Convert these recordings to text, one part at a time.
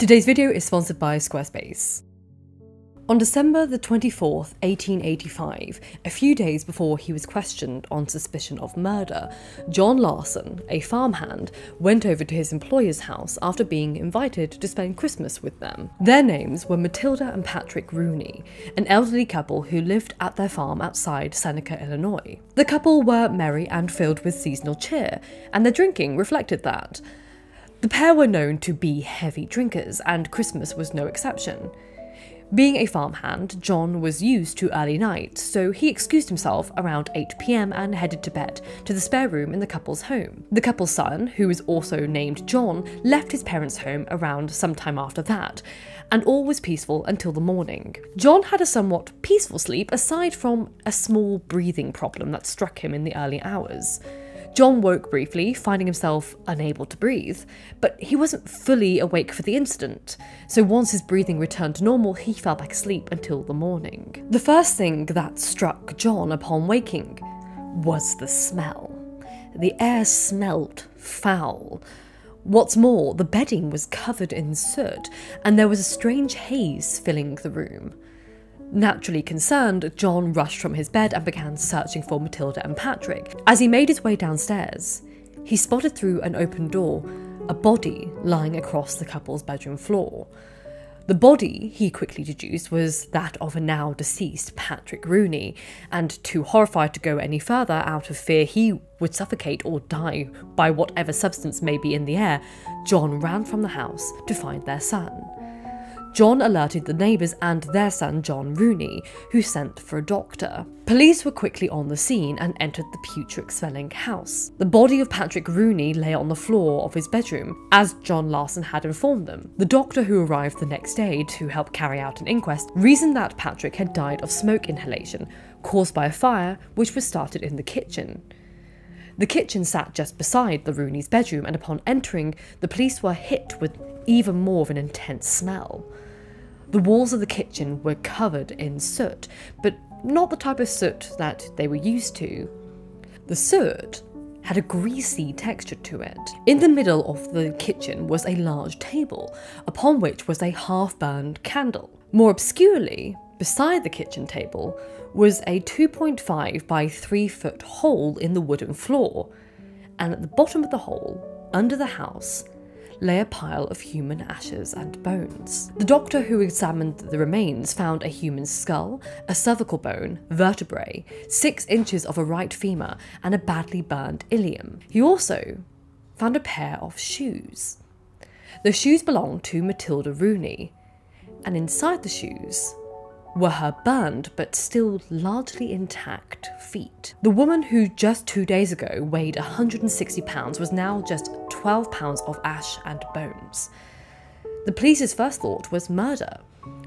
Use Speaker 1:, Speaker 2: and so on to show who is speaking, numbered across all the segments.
Speaker 1: Today's video is sponsored by Squarespace. On December the 24th, 1885, a few days before he was questioned on suspicion of murder, John Larson, a farmhand, went over to his employer's house after being invited to spend Christmas with them. Their names were Matilda and Patrick Rooney, an elderly couple who lived at their farm outside Seneca, Illinois. The couple were merry and filled with seasonal cheer, and their drinking reflected that. The pair were known to be heavy drinkers, and Christmas was no exception. Being a farmhand, John was used to early nights, so he excused himself around 8pm and headed to bed to the spare room in the couple's home. The couple's son, who was also named John, left his parents' home around some time after that, and all was peaceful until the morning. John had a somewhat peaceful sleep aside from a small breathing problem that struck him in the early hours. John woke briefly, finding himself unable to breathe, but he wasn't fully awake for the incident, so once his breathing returned to normal, he fell back asleep until the morning. The first thing that struck John upon waking was the smell. The air smelled foul. What's more, the bedding was covered in soot, and there was a strange haze filling the room. Naturally concerned, John rushed from his bed and began searching for Matilda and Patrick. As he made his way downstairs, he spotted through an open door a body lying across the couple's bedroom floor. The body, he quickly deduced, was that of a now deceased Patrick Rooney, and too horrified to go any further out of fear he would suffocate or die by whatever substance may be in the air, John ran from the house to find their son. John alerted the neighbours and their son John Rooney, who sent for a doctor. Police were quickly on the scene and entered the putrid smelling house. The body of Patrick Rooney lay on the floor of his bedroom, as John Larson had informed them. The doctor who arrived the next day to help carry out an inquest reasoned that Patrick had died of smoke inhalation caused by a fire which was started in the kitchen. The kitchen sat just beside the Rooney's bedroom, and upon entering, the police were hit with even more of an intense smell. The walls of the kitchen were covered in soot, but not the type of soot that they were used to. The soot had a greasy texture to it. In the middle of the kitchen was a large table, upon which was a half burned candle. More obscurely, beside the kitchen table, was a 2.5 by 3 foot hole in the wooden floor, and at the bottom of the hole, under the house, lay a pile of human ashes and bones. The doctor who examined the remains found a human skull, a cervical bone, vertebrae, six inches of a right femur, and a badly burned ilium. He also found a pair of shoes. The shoes belonged to Matilda Rooney, and inside the shoes were her burned but still largely intact feet. The woman who just two days ago weighed 160 pounds was now just 12 pounds of ash and bones. The police's first thought was murder,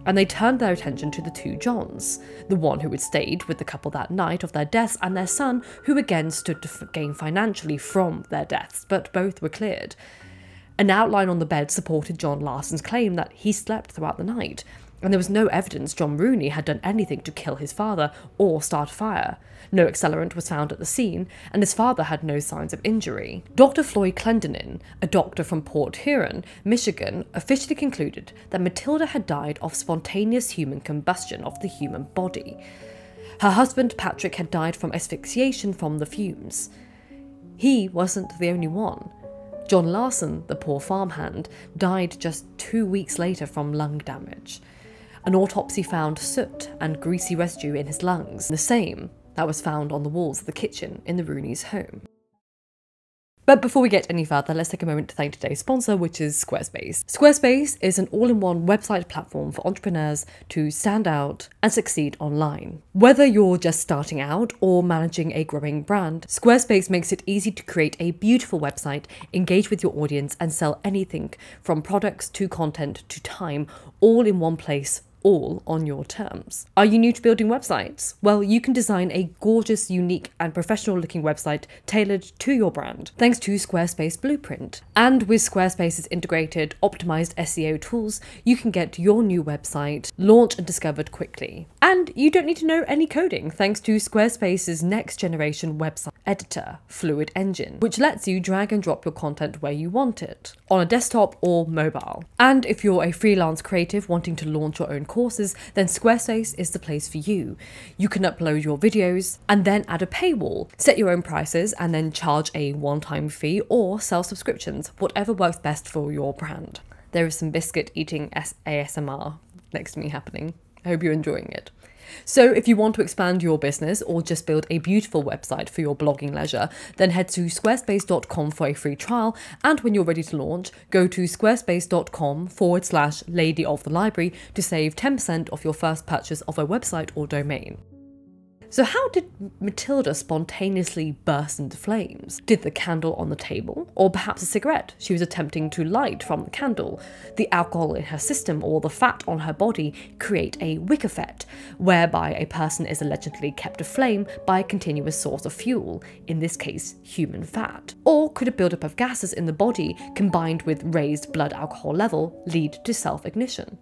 Speaker 1: and they turned their attention to the two Johns the one who had stayed with the couple that night of their deaths, and their son, who again stood to gain financially from their deaths, but both were cleared. An outline on the bed supported John Larson's claim that he slept throughout the night, and there was no evidence John Rooney had done anything to kill his father or start a fire. No accelerant was found at the scene, and his father had no signs of injury. Dr. Floyd Clendenin, a doctor from Port Huron, Michigan, officially concluded that Matilda had died of spontaneous human combustion of the human body. Her husband Patrick had died from asphyxiation from the fumes. He wasn't the only one. John Larson, the poor farmhand, died just two weeks later from lung damage. An autopsy found soot and greasy residue in his lungs, the same that was found on the walls of the kitchen in the Rooney's home. But before we get any further, let's take a moment to thank today's sponsor, which is Squarespace. Squarespace is an all in one website platform for entrepreneurs to stand out and succeed online. Whether you're just starting out or managing a growing brand, Squarespace makes it easy to create a beautiful website, engage with your audience, and sell anything from products to content to time all in one place all on your terms. Are you new to building websites? Well, you can design a gorgeous, unique, and professional looking website tailored to your brand thanks to Squarespace Blueprint. And with Squarespace's integrated, optimized SEO tools, you can get your new website launched and discovered quickly. And you don't need to know any coding thanks to Squarespace's next generation website editor, Fluid Engine, which lets you drag and drop your content where you want it, on a desktop or mobile. And if you're a freelance creative wanting to launch your own courses, then Squarespace is the place for you. You can upload your videos and then add a paywall, set your own prices, and then charge a one time fee or sell subscriptions, whatever works best for your brand. There is some biscuit eating ASMR next to me happening. I hope you're enjoying it. So, if you want to expand your business or just build a beautiful website for your blogging leisure, then head to squarespace.com for a free trial. And when you're ready to launch, go to squarespace.com forward slash lady of the library to save 10% off your first purchase of a website or domain. So, how did Matilda spontaneously burst into flames? Did the candle on the table, or perhaps a cigarette she was attempting to light from the candle, the alcohol in her system, or the fat on her body create a wick effect, whereby a person is allegedly kept aflame by a continuous source of fuel, in this case, human fat? Or could a buildup of gases in the body combined with raised blood alcohol level lead to self ignition?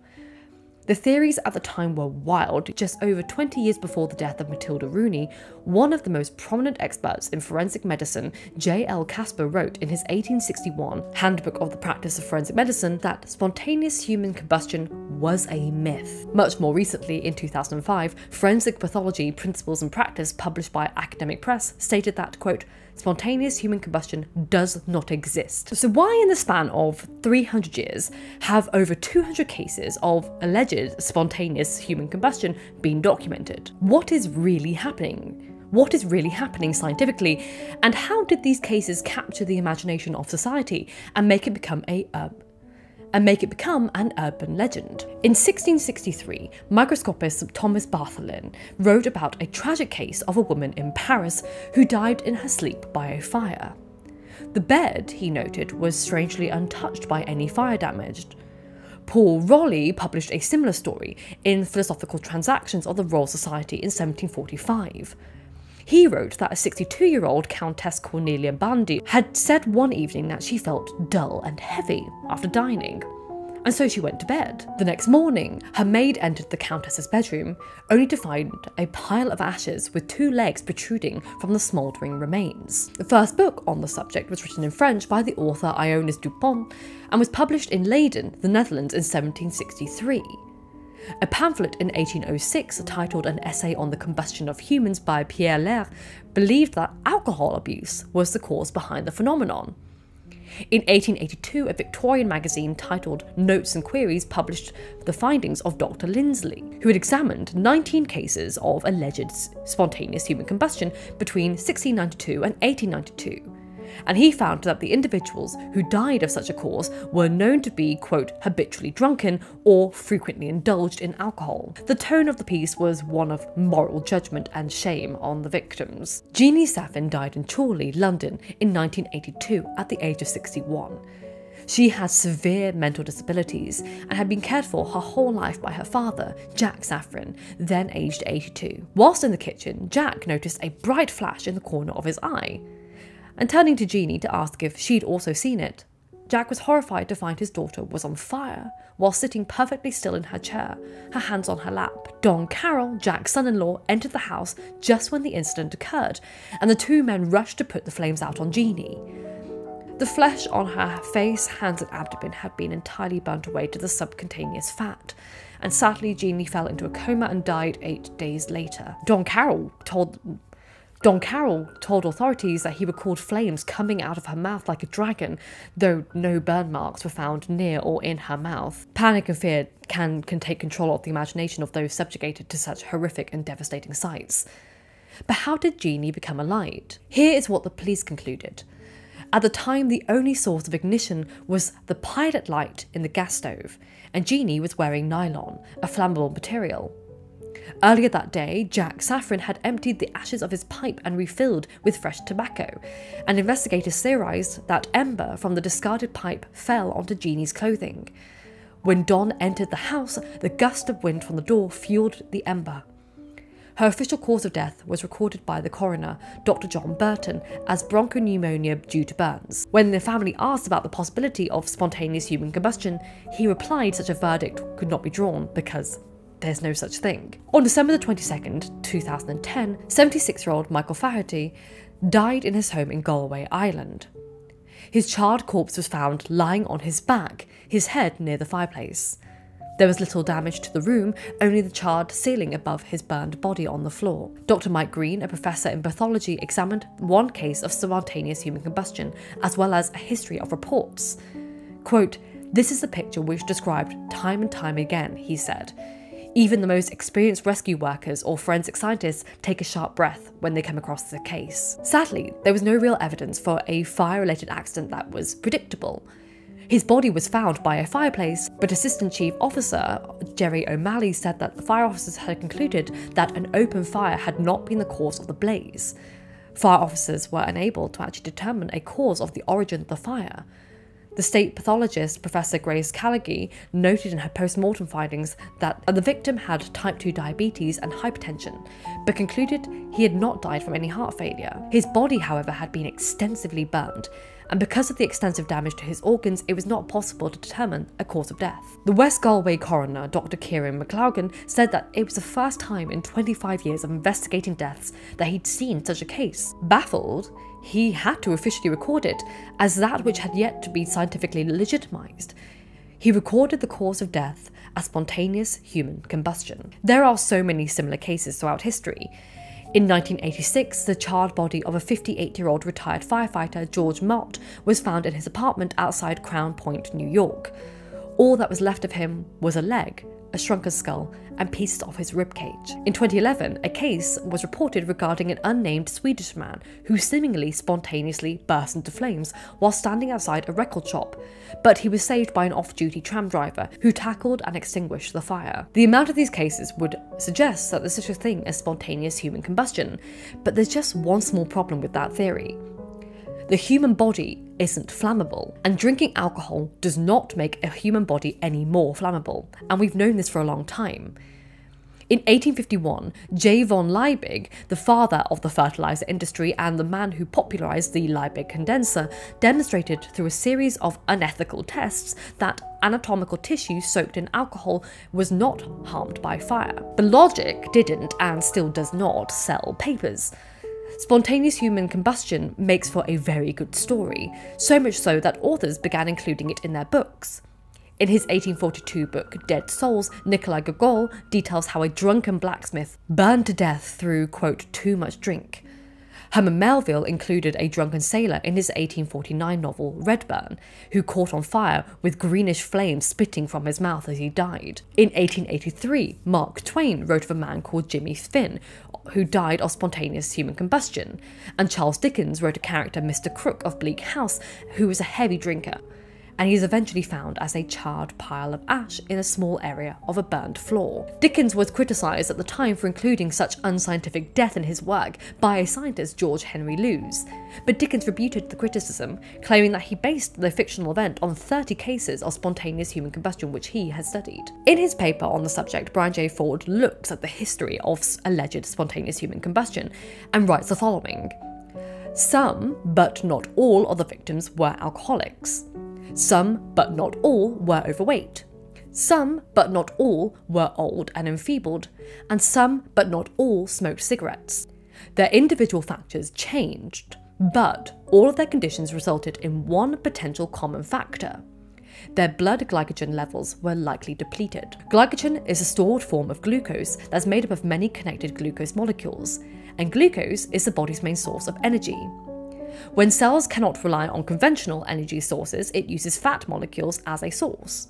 Speaker 1: The theories at the time were wild. Just over 20 years before the death of Matilda Rooney, one of the most prominent experts in forensic medicine, J.L. Casper, wrote in his 1861 Handbook of the Practice of Forensic Medicine that spontaneous human combustion was a myth. Much more recently, in 2005, Forensic Pathology Principles and Practice, published by Academic Press, stated that, quote, spontaneous human combustion does not exist. So, why, in the span of 300 years, have over 200 cases of alleged spontaneous human combustion been documented? What is really happening? What is really happening scientifically, and how did these cases capture the imagination of society and make it become a uh, and make it become an urban legend. In 1663, microscopist Thomas Bartholin wrote about a tragic case of a woman in Paris who died in her sleep by a fire. The bed, he noted, was strangely untouched by any fire damage. Paul Rolli published a similar story in Philosophical Transactions of the Royal Society in 1745. He wrote that a 62 year old Countess Cornelia Bandi had said one evening that she felt dull and heavy after dining. And so she went to bed. The next morning, her maid entered the Countess's bedroom, only to find a pile of ashes with two legs protruding from the smouldering remains. The first book on the subject was written in French by the author Ionis Dupont and was published in Leiden, the Netherlands in 1763. A pamphlet in 1806 titled An Essay on the Combustion of Humans by Pierre Lair believed that alcohol abuse was the cause behind the phenomenon. In 1882, a Victorian magazine titled Notes and Queries published the findings of Dr. Lindsley, who had examined 19 cases of alleged spontaneous human combustion between 1692 and 1892 and he found that the individuals who died of such a cause were known to be, quote, habitually drunken or frequently indulged in alcohol. The tone of the piece was one of moral judgment and shame on the victims. Jeannie Saffin died in Chorley, London in 1982 at the age of 61. She had severe mental disabilities and had been cared for her whole life by her father, Jack Saffin, then aged 82. Whilst in the kitchen, Jack noticed a bright flash in the corner of his eye and turning to Jeannie to ask if she'd also seen it. Jack was horrified to find his daughter was on fire while sitting perfectly still in her chair, her hands on her lap. Don Carroll, Jack's son in law, entered the house just when the incident occurred, and the two men rushed to put the flames out on Jeannie. The flesh on her face, hands, and abdomen had been entirely burnt away to the subcutaneous fat, and sadly, Jeannie fell into a coma and died eight days later. Don Carroll told Don Carroll told authorities that he recalled flames coming out of her mouth like a dragon, though no burn marks were found near or in her mouth. Panic and fear can, can take control of the imagination of those subjugated to such horrific and devastating sights. But how did Jeannie become a light? Here is what the police concluded. At the time, the only source of ignition was the pilot light in the gas stove, and Jeannie was wearing nylon, a flammable material. Earlier that day, Jack Saffin had emptied the ashes of his pipe and refilled with fresh tobacco, and investigators theorised that ember from the discarded pipe fell onto Jeannie's clothing. When Don entered the house, the gust of wind from the door fueled the ember. Her official cause of death was recorded by the coroner, Dr. John Burton, as bronchopneumonia due to burns. When the family asked about the possibility of spontaneous human combustion, he replied such a verdict could not be drawn because there's no such thing. On December the 22nd, 2010, 76 year old Michael Faherty died in his home in Galway, Ireland. His charred corpse was found lying on his back, his head near the fireplace. There was little damage to the room, only the charred ceiling above his burned body on the floor. Dr. Mike Green, a professor in pathology, examined one case of spontaneous human combustion, as well as a history of reports. Quote, This is the picture which described time and time again, he said. Even the most experienced rescue workers or forensic scientists take a sharp breath when they come across the case. Sadly, there was no real evidence for a fire related accident that was predictable. His body was found by a fireplace, but Assistant Chief Officer Jerry O'Malley said that the fire officers had concluded that an open fire had not been the cause of the blaze. Fire officers were unable to actually determine a cause of the origin of the fire. The state pathologist, Professor Grace Callagy, noted in her post mortem findings that the victim had type 2 diabetes and hypertension, but concluded he had not died from any heart failure. His body, however, had been extensively burned, and because of the extensive damage to his organs, it was not possible to determine a cause of death. The West Galway coroner, Dr. Kieran McLoughlin, said that it was the first time in 25 years of investigating deaths that he'd seen such a case. Baffled, he had to officially record it as that which had yet to be scientifically legitimized. He recorded the cause of death as spontaneous human combustion. There are so many similar cases throughout history. In 1986, the charred body of a 58 year old retired firefighter, George Mott, was found in his apartment outside Crown Point, New York. All that was left of him was a leg, a shrunken skull, and pieces of his ribcage. In 2011, a case was reported regarding an unnamed Swedish man who seemingly spontaneously burst into flames while standing outside a record shop, but he was saved by an off duty tram driver who tackled and extinguished the fire. The amount of these cases would suggest that there's such a thing as spontaneous human combustion, but there's just one small problem with that theory. The human body isn't flammable, and drinking alcohol does not make a human body any more flammable, and we've known this for a long time. In 1851, J. von Liebig, the father of the fertilizer industry and the man who popularized the Liebig condenser, demonstrated through a series of unethical tests that anatomical tissue soaked in alcohol was not harmed by fire. The logic didn't and still does not sell papers. Spontaneous human combustion makes for a very good story, so much so that authors began including it in their books. In his 1842 book Dead Souls, Nikolai Gogol details how a drunken blacksmith burned to death through, quote, too much drink. Herman Melville included a drunken sailor in his 1849 novel Redburn, who caught on fire with greenish flames spitting from his mouth as he died. In 1883, Mark Twain wrote of a man called Jimmy Finn, who died of spontaneous human combustion, and Charles Dickens wrote a character, Mr. Krook of Bleak House, who was a heavy drinker and he is eventually found as a charred pile of ash in a small area of a burned floor. Dickens was criticised at the time for including such unscientific death in his work by a scientist George Henry Lewes, but Dickens rebuted the criticism, claiming that he based the fictional event on 30 cases of spontaneous human combustion which he had studied. In his paper on the subject, Brian J. Ford looks at the history of alleged spontaneous human combustion and writes the following. Some, but not all, of the victims were alcoholics. Some, but not all, were overweight. Some, but not all, were old and enfeebled, and some, but not all, smoked cigarettes. Their individual factors changed, but all of their conditions resulted in one potential common factor. Their blood glycogen levels were likely depleted. Glycogen is a stored form of glucose that's made up of many connected glucose molecules, and glucose is the body's main source of energy. When cells cannot rely on conventional energy sources, it uses fat molecules as a source.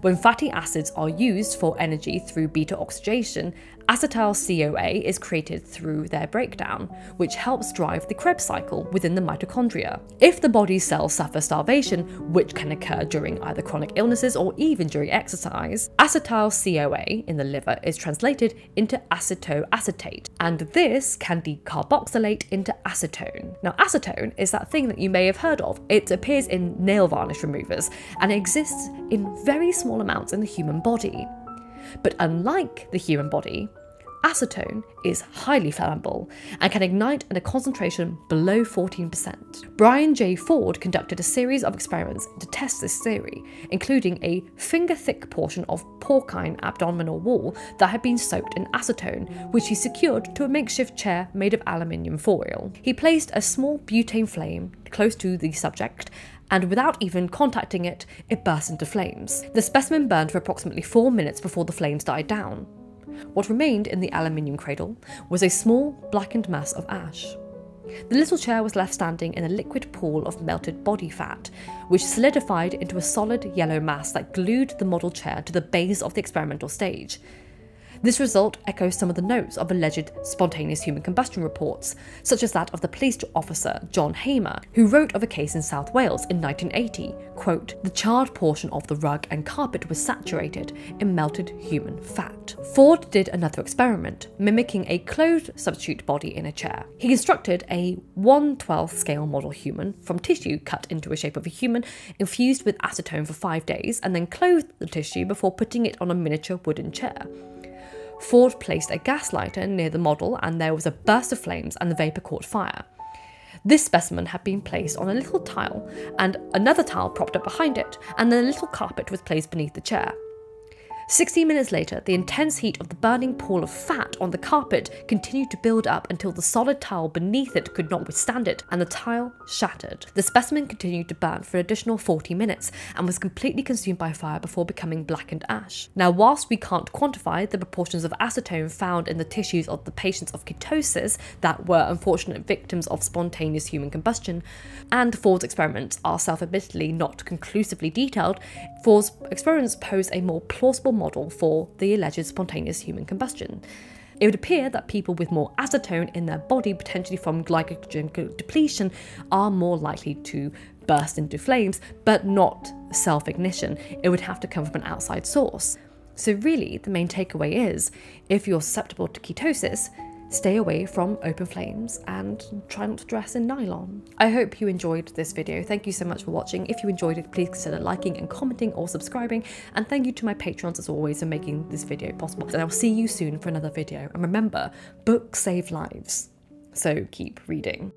Speaker 1: When fatty acids are used for energy through beta oxidation Acetyl CoA is created through their breakdown, which helps drive the Krebs cycle within the mitochondria. If the body's cells suffer starvation, which can occur during either chronic illnesses or even during exercise, acetyl CoA in the liver is translated into acetoacetate, and this can decarboxylate into acetone. Now, acetone is that thing that you may have heard of. It appears in nail varnish removers and exists in very small amounts in the human body. But unlike the human body, acetone is highly flammable and can ignite at a concentration below 14%. Brian J. Ford conducted a series of experiments to test this theory, including a finger thick portion of porcine abdominal wall that had been soaked in acetone, which he secured to a makeshift chair made of aluminium foil. He placed a small butane flame close to the subject and without even contacting it, it burst into flames. The specimen burned for approximately four minutes before the flames died down. What remained in the aluminium cradle was a small, blackened mass of ash. The little chair was left standing in a liquid pool of melted body fat, which solidified into a solid yellow mass that glued the model chair to the base of the experimental stage. This result echoes some of the notes of alleged spontaneous human combustion reports, such as that of the police officer John Heymer, who wrote of a case in South Wales in 1980, quote, the charred portion of the rug and carpet was saturated in melted human fat. Ford did another experiment, mimicking a clothed substitute body in a chair. He constructed a 1 12th scale model human from tissue cut into a shape of a human, infused with acetone for five days, and then clothed the tissue before putting it on a miniature wooden chair. Ford placed a gas lighter near the model and there was a burst of flames and the vapour caught fire. This specimen had been placed on a little tile and another tile propped up behind it, and then a little carpet was placed beneath the chair. 60 minutes later, the intense heat of the burning pool of fat on the carpet continued to build up until the solid tile beneath it could not withstand it, and the tile shattered. The specimen continued to burn for an additional 40 minutes and was completely consumed by fire before becoming blackened ash. Now, whilst we can't quantify the proportions of acetone found in the tissues of the patients of ketosis that were unfortunate victims of spontaneous human combustion, and Ford's experiments are self admittedly not conclusively detailed, Ford's experiments pose a more plausible model for the alleged spontaneous human combustion. It would appear that people with more acetone in their body, potentially from glycogen depletion, are more likely to burst into flames, but not self ignition. It would have to come from an outside source. So, really, the main takeaway is if you're susceptible to ketosis, stay away from open flames and try not to dress in nylon. I hope you enjoyed this video. Thank you so much for watching. If you enjoyed it, please consider liking and commenting or subscribing. And thank you to my patrons as always for making this video possible. And I'll see you soon for another video. And remember, books save lives. So keep reading.